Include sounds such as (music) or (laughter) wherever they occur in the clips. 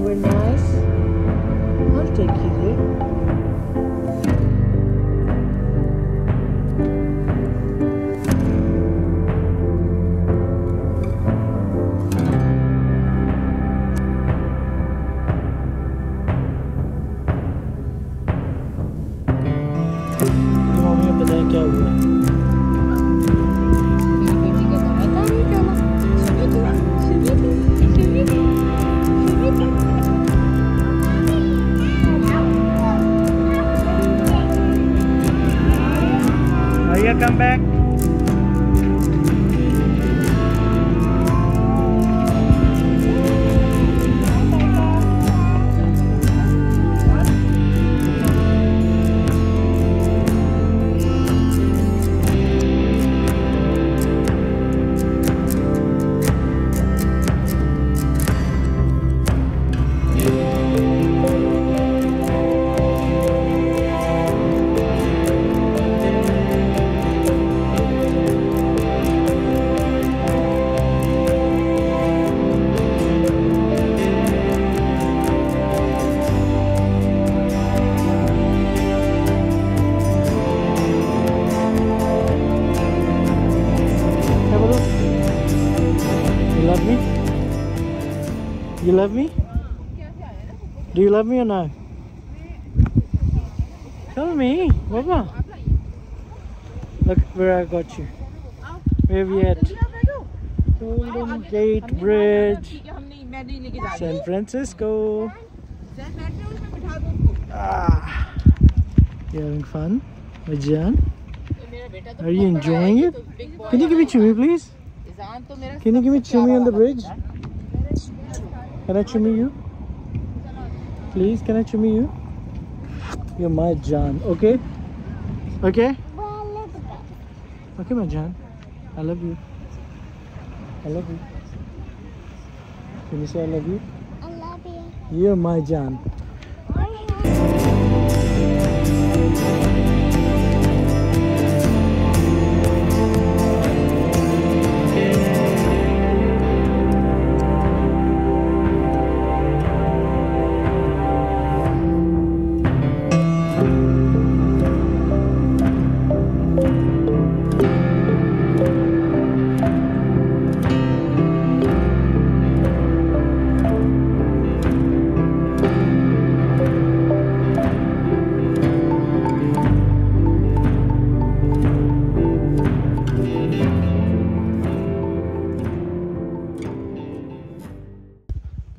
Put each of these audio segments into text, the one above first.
somewhere nice? I'll take you there. You love me? Do you love me or not? Tell me, Baba. Look where I got you. Where we at? Golden Gate Bridge, San Francisco. Ah, you having fun, Vajan? Are you enjoying it? Can you give me chummy, please? Can you give me chummy on the bridge? Can I chummy you? Please, can I chummy you? You're my John, okay? Okay? Okay, my John. I love you. I love you. Can you say I love you? I love you. You're my John.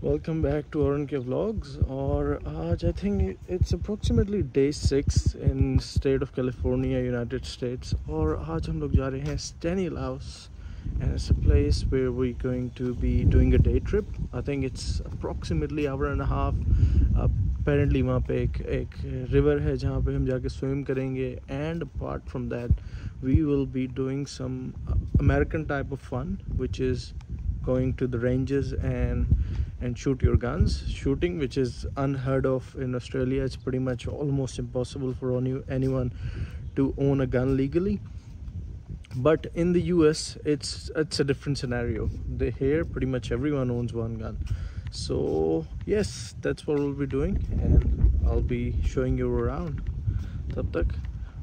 welcome back to Auran K Vlogs or Aaj, I think it's approximately day 6 in state of California, United States or Aaj hum log ja rahe hain Steny House, and it's a place where we're going to be doing a day trip. I think it's approximately hour and a half. Apparently वहाँ पे river है जहाँ पे हम जाके swim and apart from that we will be doing some American type of fun which is going to the ranges and and shoot your guns shooting which is unheard of in australia it's pretty much almost impossible for any, anyone to own a gun legally but in the us it's it's a different scenario they here pretty much everyone owns one gun so yes that's what we'll be doing and i'll be showing you around तब तक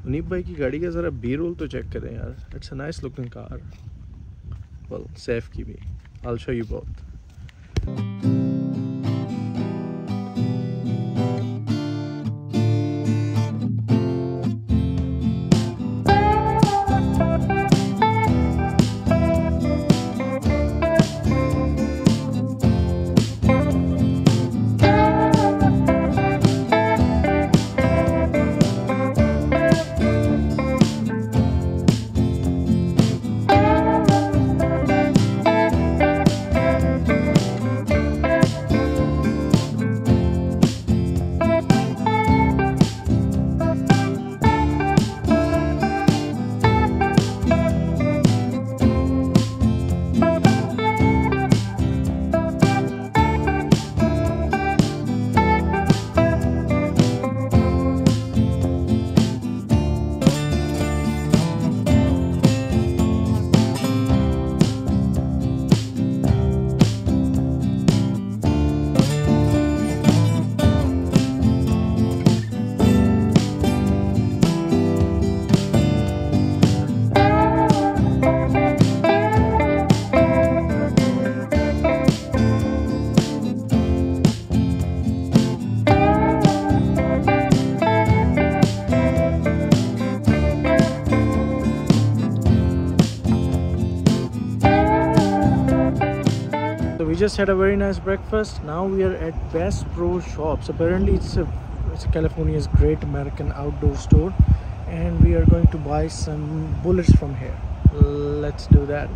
मुनीब भाई की गाड़ी का ज़रा B role तो check करें यार it's a nice looking car well safe की भी I'll show you both just had a very nice breakfast. Now we are at Bass Pro Shops. Apparently, it's a it's California's great American outdoor store, and we are going to buy some bullets from here. Let's do that.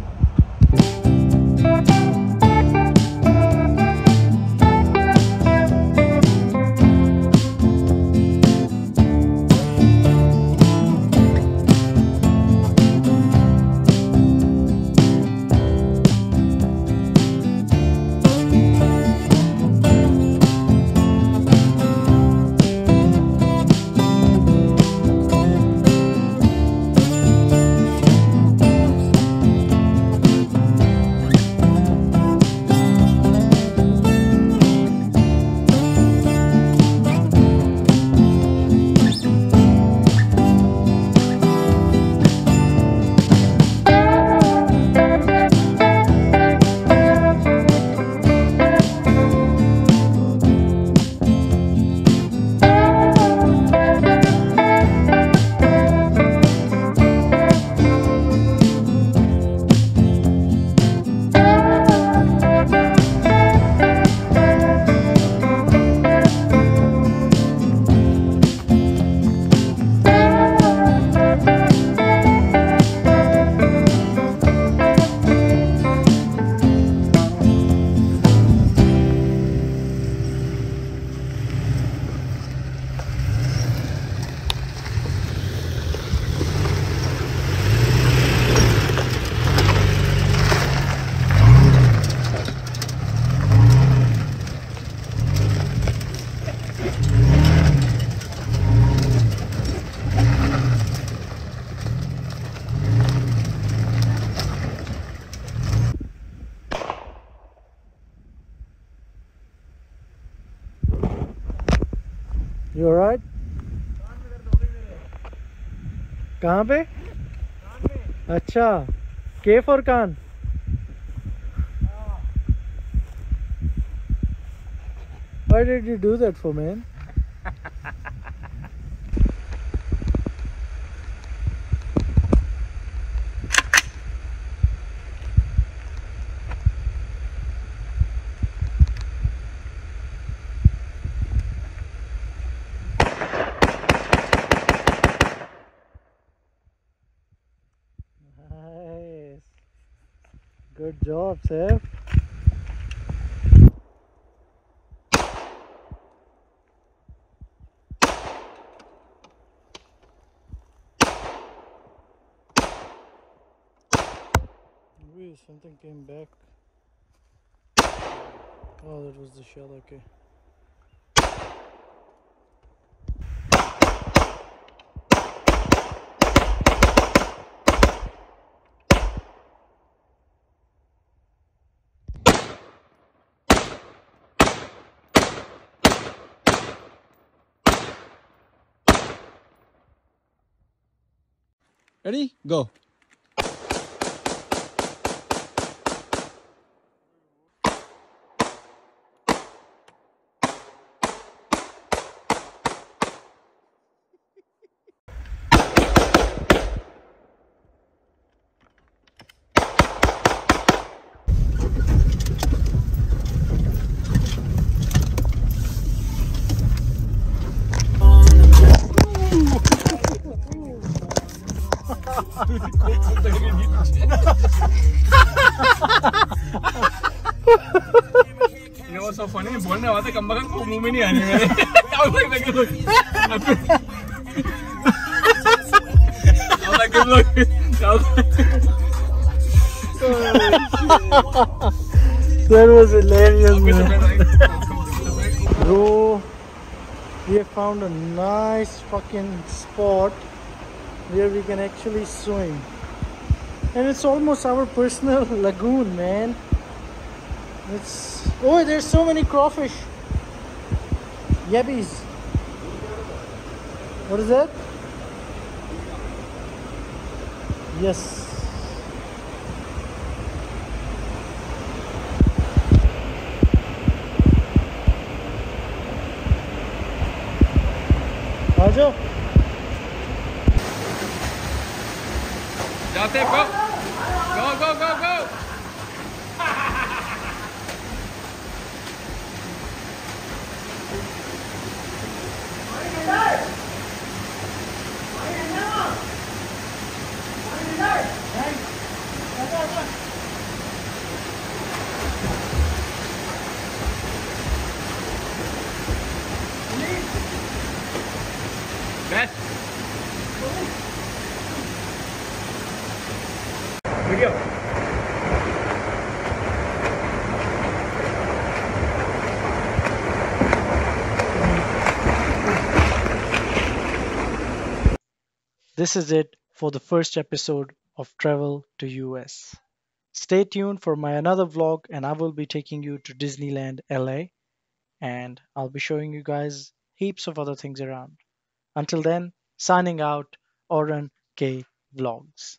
You all right? कहाँ पे? अच्छा केफ और कान why did you do that for man Good job, Seth. Something came back. Oh, that was the shell, okay. Ready? Go. I was like, like, look. I was like, good look. I was like, That was hilarious, man. Bro, we have found a nice fucking spot where we can actually swim. And it's almost our personal (laughs) lagoon, man. It's oh, there's so many crawfish. Yabbies. What is it? Yes. Roger. Down there, bro. This is it for the first episode of Travel to US. Stay tuned for my another vlog and I will be taking you to Disneyland LA and I'll be showing you guys heaps of other things around. Until then, signing out, Auran K Vlogs.